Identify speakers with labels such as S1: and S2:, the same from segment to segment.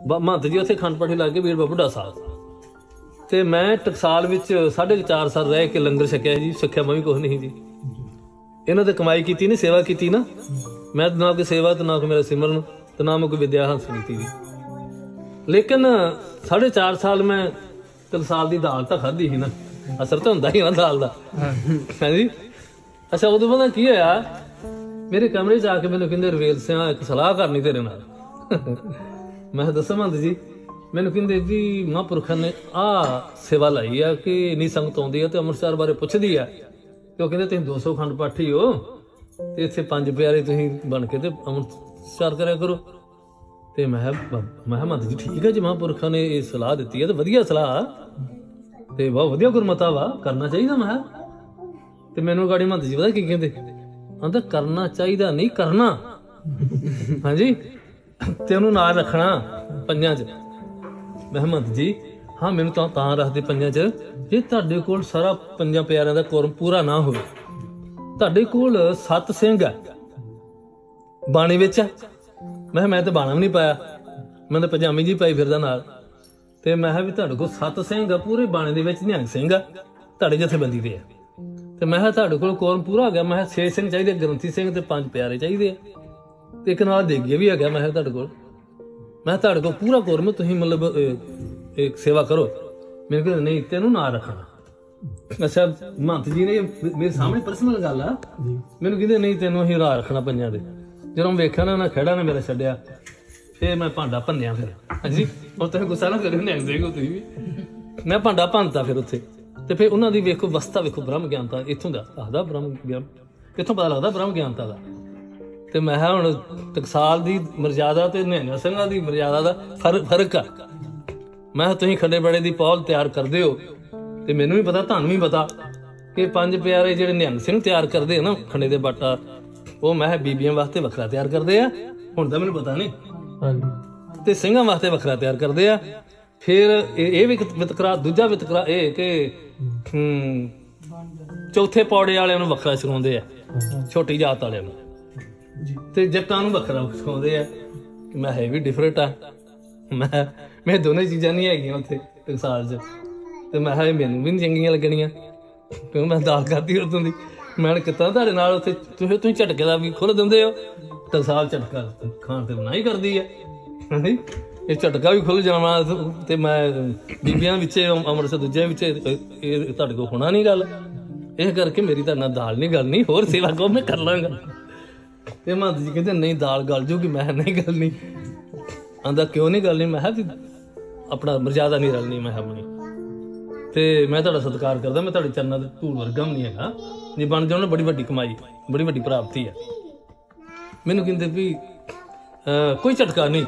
S1: ਮਹੰਤ ਜੀ ਉੱਥੇ ਖੰਡ ਪਾਠੀ ਲੱਗ ਕੇ ਵੀਰ ਬਾਬਾ ਸਾਹਿਬ। ਤੇ ਮੈਂ ਟਕਸਾਲ ਵਿੱਚ 4.5 ਸਾਲ ਰਹਿ ਕੇ ਲੰਗਰ ਛਕਿਆ ਜੀ, ਸਿੱਖਿਆ ਮੈਂ ਵੀ ਕੁਝ ਨਹੀਂ ਜੀ। ਇਹਨਾਂ ਤੇ ਕਮਾਈ ਕੀਤੀ ਨਹੀਂ ਸੇਵਾ ਕੀਤੀ ਨਾ। ਮੈਂ ਨਾ ਕੋਈ ਸੇਵਾ ਤੇ ਨਾ ਕੋਈ ਮੇਰਾ ਸਿਮਰਨ, ਤੇ ਨਾ ਮੈਂ ਕੋਈ ਵਿਦਿਆ ਹਾਸਲ ਕੀਤੀ ਜੀ। ਲੇਕਿਨ 4.5 ਸਾਲ ਮੈਂ ਟਕਸਾਲ ਦੀ ਦਾਲ ਤਾਂ ਖਾਧੀ ਸੀ ਨਾ। ਅਸਰ ਤਾਂ ਹੁੰਦਾ ਹੀ ਨਾ ਦਾਲ ਦਾ। ਹਾਂਜੀ ਅੱਛਾ, ਉਦੋਂ ਬਾਅਦ ਕੀ ਹੋਇਆ? ਮੇਰੇ ਕਮਰੇ 'ਚ ਆ ਕੇ ਮੈਨੂੰ ਕਹਿੰਦੇ, ਰਵੇਲ ਸਿਆ, ਇੱਕ ਸਲਾਹ ਕਰਨੀ ਤੇਰੇ ਨਾਲ। ਮੈਂ ਕਿਹਾ ਦੱਸੋ ਮੰਦ ਜੀ, ਮੈਨੂੰ ਕਹਿੰਦੇ ਵੀ ਮਹਾਂਪੁਰਖਾਂ ਨੇ ਆ ਸੇਵਾ ਲਈ ਆ ਕਿ ਇੰਨੀ ਸੰਗਤ ਆਉਂਦੀ ਆ ਤੇ ਅੰਮ੍ਰਿਤਸਰ ਬਾਰੇ ਪੁੱਛਦੀ ਆ। ਤੇ ਉਹ ਕਹਿੰਦੇ ਤੁਸੀਂ 200 ਖੰਡ ਪਾਠੀ ਹੋ, ਤੇ ਇੱਥੇ ਪੰਜ ਪਿਆਰੇ ਤੁਸੀਂ ਬਣ ਕੇ ਤੇ ਅੰਮ੍ਰਿਤਸਰ ਕਰਿਆ ਕਰੋ। ਤੇ ਮੈਂ ਕਿਹਾ, ਬ- ਮੈਂ ਮੰਦ ਜੀ ਠੀਕ ਹੈ ਜੀ, ਮਹਾਂਪੁਰਖਾਂ ਨੇ ਇਹ ਸਲਾਹ ਦਿੱਤੀ ਹੈ ਤੇ ਵਧੀਆ ਸਲਾਹ ਤੇ ਬਹੁਤ ਵਧੀਆ ਗੁਰਮਤਾ ਵਾ, ਕਰਨਾ ਚਾਹੀਦਾ ਮੈਂ ਕਿਹਾ। ਤੇ ਮੈਨੂੰ ਗਾੜੀ ਮੰਦ ਜੀ ਪਤਾ ਕੀ ਕਹਿੰਦੇ? ਕਹਿੰਦਾ ਕਰਨਾ ਚਾਹੀਦਾ ਨਹੀਂ, ਕਰਨਾ। ਹਾਂਜੀ? ਤੇ ਉਹਨੂੰ ਨਾਲ ਰੱਖਣਾ ਪੰਜਾਂ 'ਚ। ਮੈਂ ਕਿਹਾ ਜੀ, ਹਾਂ, ਮੈਨੂੰ ਤਾਂ ਤਾਂ ਰੱਖਦੇ ਪੰਜਾਂ 'ਚ। ਜੇ ਤੁਹਾਡੇ ਕੋਲ ਸਾਰਾ ਪੰਜਾਂ ਪਿਆਰਿਆਂ ਦਾ ਕੋਰਮ ਪੂਰਾ ਨਾ ਹੋਵੇ, ਤੁਹਾਡੇ ਕੋਲ ਸੱਤ ਸਿੰਘ ਆ ਬਾਣੀ ਵਿੱਚ ਮੈਂ ਕਿਹਾ, ਮੈਂ ਤਾਂ ਬਾਣਾ ਵੀ ਨਹੀਂ ਪਾਇਆ। ਮੈਂ ਤਾਂ ਪਜਾਮੀ ਜੀ ਪਾਈ ਫਿਰਦਾ ਨਾਲ। ਤੇ ਮੈਂ ਕਿਹਾ ਵੀ ਤੁਹਾਡੇ ਕੋਲ ਸੱਤ ਸਿੰਘ ਆ, ਪੂਰੇ ਬਾਣੇ ਦੇ ਵਿੱਚ ਨਿਹੰਗ ਸਿੰਘ ਆ, ਤੁਹਾਡੇ ਜਥੇਬੰਦੀ ਦੇ ਆ। ਤੇ ਮੈਂ ਕਿਹਾ, ਤੁਹਾਡੇ ਕੋਲ ਕੋਰਮ ਪੂਰਾ ਹੋ ਗਿਆ। ਮੈਂ ਕਿਹਾ 6 ਸਿੰਘ ਚਾਹੀਦੇ ਗ੍ਰੰਥੀ ਸਿੰਘ ਤੇ ਪੰਜ ਪਿਆਰੇ ਚਾਹੀਦੇ ਆ। ਤੇ ਇੱਕ ਨਾਲ ਦੇਗੀਏ ਵੀ ਹੈਗਾ ਮੈਂ ਕਿਹਾ ਤੁਹਾਡੇ ਕੋਲ। ਮੈਂ ਤੁਹਾਡੇ ਕੋਲ ਪੂਰਾ ਕੋਰਮ ਤੁਸੀਂ ਮਤਲਬ ਇੱਕ ਸੇਵਾ ਕਰੋ। ਮੈਨੂੰ ਕਹਿੰਦੇ ਨਹੀਂ ਤੈਨੂੰ ਨਾ ਰੱਖਣਾ। ਅੱਛਾ ਮਹੰਤ ਜੀ ਨੇ ਮੇਰੇ ਸਾਹਮਣੇ ਪਰਸਨਲ ਗੱਲ ਆ। ਮੈਨੂੰ ਕਹਿੰਦੇ ਨਹੀਂ ਤੈਨੂੰ ਅਸੀਂ ਰਾਹ ਰੱਖਣਾ ਪੰਜਾਂ ਦੇ। ਜਦੋਂ ਮੈਂ ਵੇਖਿਆ ਨਾ ਨਾ ਖੜਾ ਨਾ ਮੇਰਾ ਛੱਡਿਆ। ਫੇਰ ਮੈਂ ਭਾਂਡਾ ਭੰਨਿਆ ਫਿਰ। ਹਾਂਜੀ ਉਹ ਤੁਸੀਂ ਗੁੱਸਾ ਨਾ ਕਰਿਓ ਸਿੰਘ ਹੋ ਤੁਸੀਂ ਵੀ। ਮੈਂ ਭਾਂਡਾ ਭੰਨਤਾ ਫਿਰ ਉੱਥੇ। ਤੇ ਫਿਰ ਉਹਨਾਂ ਦੀ ਵੇਖੋ ਵਸਤਾ ਵੇਖੋ ਬ੍ਰਹਮ ਗਿਆਨਤਾ। ਇੱਥੋਂ ਦਾ ਆਦਾ ਬ੍ਰਹਮ ਗਿਆਨ। ਕਿੱਥੋਂ ਪਤਾ ਲੱਗਦਾ ਬ੍ਰਹਮ ਗਿਆਨਤਾ ਦਾ? ਤੇ ਮੈਂ ਕਿਹਾ ਹੁਣ ਟਕਸਾਲ ਦੀ ਮਰਜ਼ਾਦਾ ਤੇ ਨਿਹੰਗ ਸਿੰਘਾਂ ਦੀ ਮਰਜ਼ਾਦਾ ਦਾ ਫ਼ਰਕ ਫ਼ਰਕ ਆ। ਮੈਂ ਤੁਸੀਂ ਖੱਡੇ ਬੜੇ ਦੀ ਪੌਲ ਤਿਆਰ ਕਰਦੇ ਹੋ ਤੇ ਮੈਨੂੰ ਵੀ ਪਤਾ ਤੁਹਾਨੂੰ ਵੀ ਪਤਾ ਕਿ ਪੰਜ ਪਿਆਰੇ ਜਿਹੜੇ ਨਿਹੰਗ ਸਿੰਘ ਤਿਆਰ ਕਰਦੇ ਆ ਨਾ ਖੰਡੇ ਦੇ ਬਾਟਾ ਉਹ ਮੈਂ ਬੀਬੀਆਂ ਵਾਸਤੇ ਵੱਖਰਾ ਤਿਆਰ ਕਰਦੇ ਆ। ਹੁਣ ਤਾਂ ਮੈਨੂੰ ਪਤਾ ਨਹੀਂ।
S2: ਹਾਂਜੀ।
S1: ਤੇ ਸਿੰਘਾਂ ਵਾਸਤੇ ਵੱਖਰਾ ਤਿਆਰ ਕਰਦੇ ਆ। ਫਿਰ ਇਹ ਵੀ ਇੱਕ ਵਿਤਕਰਾ ਦੂਜਾ ਵਿਤਕਰਾ ਇਹ ਕਿ ਹੂੰ ਚੌਥੇ ਪੌੜੇ ਵਾਲਿਆਂ ਨੂੰ ਵੱਖਰਾ ਸਿਖਾਉਂਦੇ ਆ ਛੋਟੀ ਜਾਤ ਵਾਲਿਆਂ ਨੂੰ। ਤੇ ਜੱਟਾਂ ਨੂੰ ਵੱਖਰਾ ਸਿਖਾਉਂਦੇ ਆ ਕਿ ਮੈਂ ਹੈ ਵੀ ਡਿਫਰੈਂਟ ਆ। ਮੈਂ ਮੈਂ ਦੋਨੇ ਚੀਜ਼ਾਂ ਨਹੀਂ ਹੈਗੀਆਂ ਉੱਥੇ ਟਕਸਾਲ 'ਚ। ਤੇ ਮੈਂ ਕਿਹਾ ਮੈਨੂੰ ਵੀ ਨਹੀਂ ਚੰਗੀਆਂ ਲੱਗਣੀਆਂ। ਕਿਉਂ ਮੈਂ ਦਾਲ ਕਰਦੀ ਉਦੋਂ ਦੀ। ਮੈਂ ਕਿਤਾ ਤੁਹਾਡੇ ਨਾਲ ਉੱਥੇ ਤੁਸੀਂ ਤੁਸੀਂ ਝਟਕੇ ਦਾ ਵੀ ਖੁੱਲ ਦਿੰਦੇ ਹੋ। ਟਕਸਾਲ ਝਟਕਾ ਖਾਣ ਤੇ ਮਨਾਹੀ ਕਰਦੀ ਹੈ? ਹਾਂਜੀ ਇਹ ਝਟਕਾ ਵੀ ਖੁੱਲ ਜਾਣਾ ਤੇ ਮੈਂ ਬੀਬੀਆਂ ਵਿੱਚ, ਅੰਮ੍ਰਿਤਸਰ ਦੂਜੇ ਵਿੱਚ, ਇਹ ਤੁਹਾਡੇ ਕੋਲ ਹੋਣਾ ਨਹੀਂ ਗੱਲ। ਇਹ ਕਰਕੇ ਮੇਰੀ ਤਾਂ ਨਾਲ ਦਾਲ ਨਹੀਂ ਗੱਲ ਨਹੀਂ ਹੋਰ ਸੇਵਾ ਕੋ ਮੈਂ ਕਰ ਲਾਂਗਾ। ਤੇ ਮਹੰਤ ਜੀ ਕਹਿੰਦੇ ਨਹੀਂ ਦਾਲ ਗਲ ਜੂਗੀ। ਮੈਂ ਨਹੀਂ ਗੱਲ ਨਹੀਂ। ਆਂਦਾ ਕਿਉਂ ਨਹੀਂ ਗੱਲ ਨਹੀਂ ਮੈਂ ਕਿਹਾ ਆਪਣਾ ਮਰਜ਼ਾਦਾ ਨਹੀਂ ਰਲਣੀ ਮੈਂ ਆਪਣੀ। ਤੇ ਮੈਂ ਤੁਹਾਡਾ ਸਤਿਕਾਰ ਕਰਦਾ ਮੈਂ ਤੁਹਾਡੇ ਚਰਨਾਂ ਦੇ ਧੂੜ ਵਰਗਾ ਵੀ ਨਹੀਂ ਹੈਗਾ। ਜੇ ਬਣ ਨਾ ਬੜੀ ਵੱਡੀ ਕਮਾਈ ਬੜੀ ਵੱਡੀ ਪ੍ਰਾਪਤੀ ਹੈ। ਮੈਨੂੰ ਕਹਿੰਦੇ ਵੀ ਕੋਈ ਝਟਕਾ ਨਹੀਂ।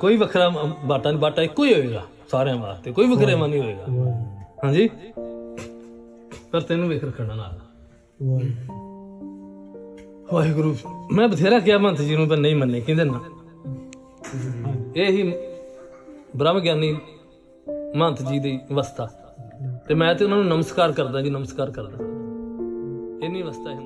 S1: ਕੋਈ ਵੱਖਰਾ ਬਾਟਾ ਨਹੀਂ ਬਾਟਾ ਇੱਕੋ ਹੀ ਹੋਏਗਾ ਸਾਰਿਆਂ ਵਾਸਤੇ। ਕੋਈ ਵੱਖਰੇਵਾ ਨਹੀਂ ਹੋਏਗਾ। ਹਾਂਜੀ? ਪਰ ਤੈਨੂੰ ਵੇਖ ਰੱਖਣਾ ਨਾਲ। ਵਾਹਿਗੁਰੂ, ਮੈਂ ਬਥੇਰਾ ਕਿਹਾ ਮੰਤ ਜੀ ਨੂੰ, ਪਰ ਨਹੀਂ ਮੰਨੇ, ਕਹਿੰਦੇ ਨਾ। ਇਹ ਹੀ ਬ੍ਰਹਮ ਗਿਆਨੀ ਮੰਤ ਜੀ ਦੀ ਅਵਸਥਾ। ਤੇ ਮੈਂ ਤੇ ਉਹਨਾਂ ਨੂੰ ਨਮਸਕਾਰ ਕਰਦਾ ਜੀ, ਨਮਸਕਾਰ ਕਰਦਾ। ਇੰਨੀ ਅਵਸਥਾ ਹੈ